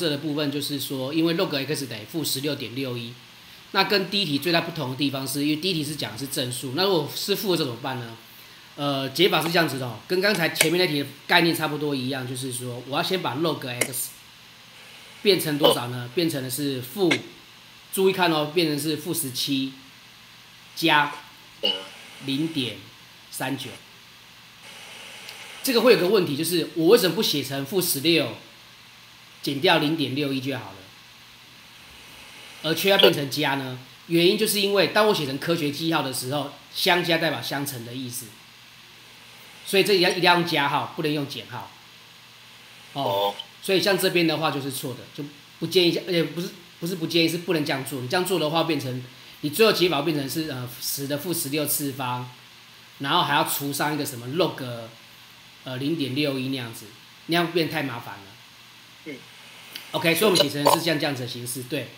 这的部分就是说，因为 log x 等于负十六点六一，那跟第一题最大不同的地方是因为第一题是讲的是正数，那如果是负的怎么办呢？呃，解法是这样子的，哦跟刚才前面那题的概念差不多一样，就是说我要先把 log x 变成多少呢？变成的是负，注意看哦，变成是负十七加零点三九。这个会有个问题，就是我为什么不写成负十六减掉零点六一就好了，而却要变成加呢？原因就是因为当我写成科学记号的时候，相加代表相乘的意思，所以这里要一定要用加号，不能用减号。哦，所以像这边的话就是错的，就不建议，而且不是不是不建议，是不能这样做。你这样做的话，变成你最后解法变成是呃十的负十六次方，然后还要除上一个什么 log。呃，零点六一那样子，那样变太麻烦了。嗯。OK，所以我们写成是像这样子的形式，对。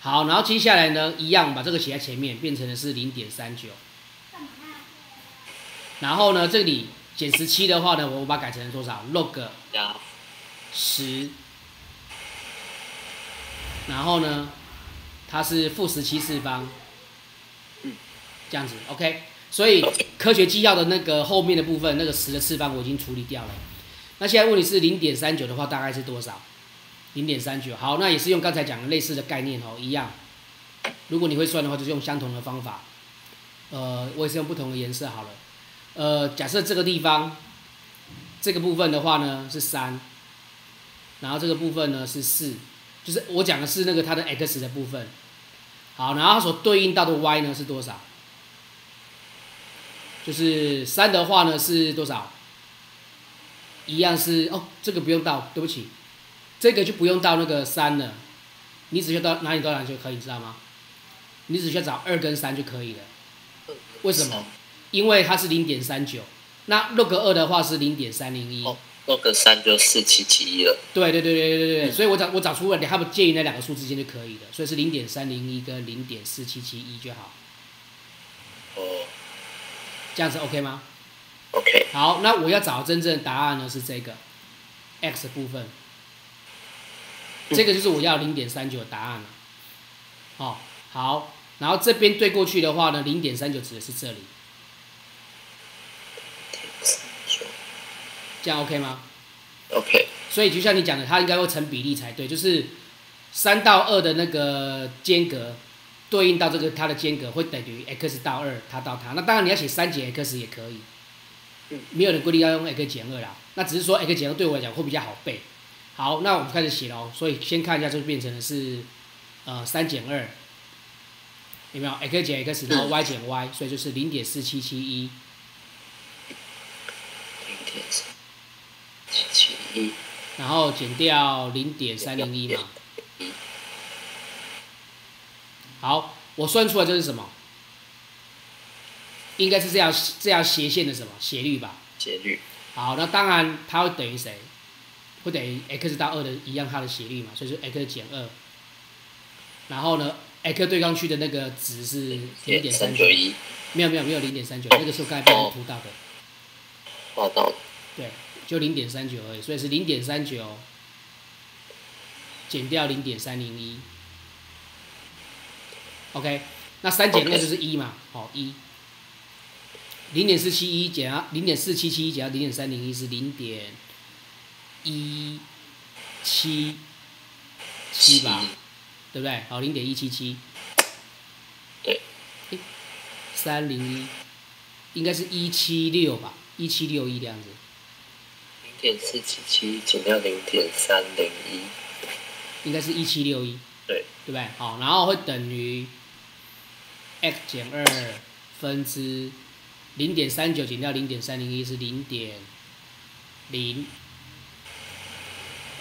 好，然后接下来呢，一样把这个写在前面，变成的是零点三九。然后呢，这里减十七的话呢，我把它改成多少？log 十。然后呢，它是负十七次方。嗯。这样子，OK。所以科学纪要的那个后面的部分，那个十的次方我已经处理掉了。那现在问题是零点三九的话，大概是多少？零点三九。好，那也是用刚才讲的类似的概念哦，一样。如果你会算的话，就是用相同的方法。呃，我也是用不同的颜色好了。呃，假设这个地方这个部分的话呢是三，然后这个部分呢是四，就是我讲的是那个它的 x 的部分。好，然后它所对应到的 y 呢是多少？就是三的话呢是多少？一样是哦，这个不用到，对不起，这个就不用到那个三了，你只需要到哪里到哪里就可以，你知道吗？你只需要找二跟三就可以了。为什么？因为它是零点三九，那 log 二的话是零点三零一。哦，log 三就四七七一了。对对对对对对对，所以我找我找出了它们介于那两个数之间就可以了，所以是零点三零一跟零点四七七一就好。哦。这样子 OK 吗？OK。好，那我要找真正的答案呢是这个 x 部分，这个就是我要零点三九的答案了。哦，好，然后这边对过去的话呢，零点三九指的是这里。这样 OK 吗？OK。所以就像你讲的，它应该会成比例才对，就是三到二的那个间隔。对应到这个它的间隔会等于 x 到二，它到它。那当然你要写三减 x 也可以，没有人规定要用 x 减二啦。那只是说 x 减二对我来讲会比较好背。好，那我们开始写喽。所以先看一下，就变成的是呃三减二，有没有 x 减 x，然后 y 减 y，所以就是零点四七七一。零点四七七一。然后减掉零点三零一嘛。好，我算出来这是什么？应该是这样这样斜线的什么斜率吧？斜率。好，那当然它会等于谁？会等于 x 到二的一样它的斜率嘛？所以说 x 减二。然后呢，x 对上去的那个值是零点三九一。没有没有没有零点三九，那个是我刚才被你涂到的。画到。对，就零点三九而已，所以是零点三九减掉零点三零一。OK，那三减二就是一嘛，好一，零点四七一减啊，零点四七七一减到零点三零一是零点一七七吧，对不对？好，零点一七七，对，三零一应该是一七六吧，一七六一这样子，零点四七七减掉零点三零一，应该是一七六一，对，对不对？好，然后会等于。x 减二分之零点三九减掉零点三零一是零点零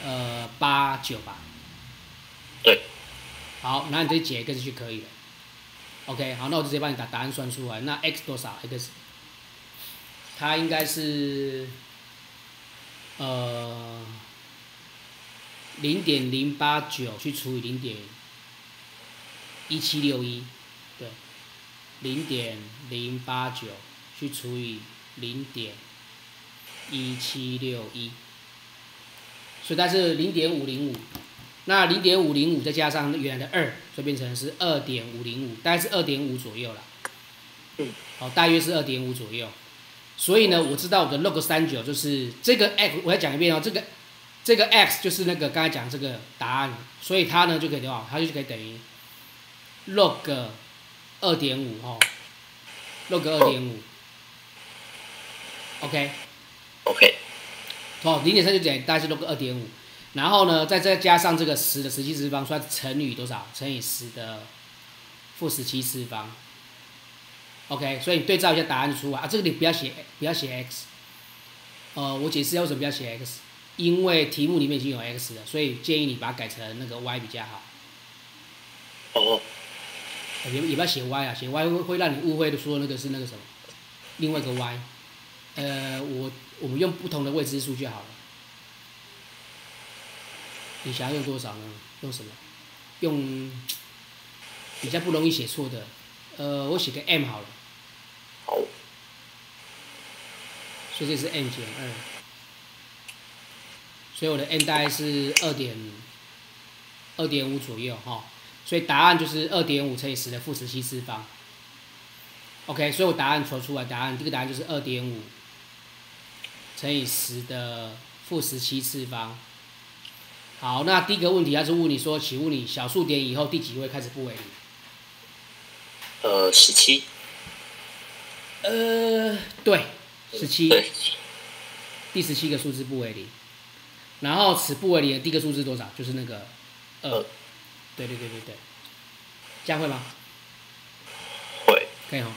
呃八九吧？对。好，那你再解一个就可以了。OK，好，那我直接帮你把答案算出来。那 x 多少？x 它应该是呃零点零八九去除以零点一七六一。对零点零八九去除以零点一七六一，所以它是零点五零五。那零点五零五再加上原来的二，所以变成是二点五零五，大概是二点五左右了。嗯。好，大约是二点五左右。所以呢，我知道我的 log 三九就是这个 x，我再讲一遍哦，这个这个 x 就是那个刚才讲这个答案，所以它呢就可以多少？它就可以等于 log 二点五哦，log 二点五，OK。OK。哦，零点三就等于大概是 log 二点五，然后呢，再再加上这个十的十七次方，算乘以多少？乘以十的负十七次方。OK，所以你对照一下答案出来啊。这个你不要写，不要写 x。呃，我解释一下为什么不要写 x，因为题目里面已经有 x 了，所以建议你把它改成那个 y 比较好。哦。也也不要写 y 啊，写 y 会会让你误会的说那个是那个什么，另外一个 y。呃，我我们用不同的未知数就好了。你想要用多少呢？用什么？用比较不容易写错的。呃，我写个 m 好了。好，所以这是 m 减二，所以我的 n 大概是二点二点五左右哈，所以答案就是二点五乘以十的负十七次方。OK，所以我答案求出来，答案这个答案就是二点五乘以十的负十七次方。好，那第一个问题，他是问你说，请问你小数点以后第几位开始不为零？呃，十七。呃，对，十七，第十七个数字不为零，然后此不为零的第一个数字多少？就是那个二，对对对对对，这样会吗？会，可以哈。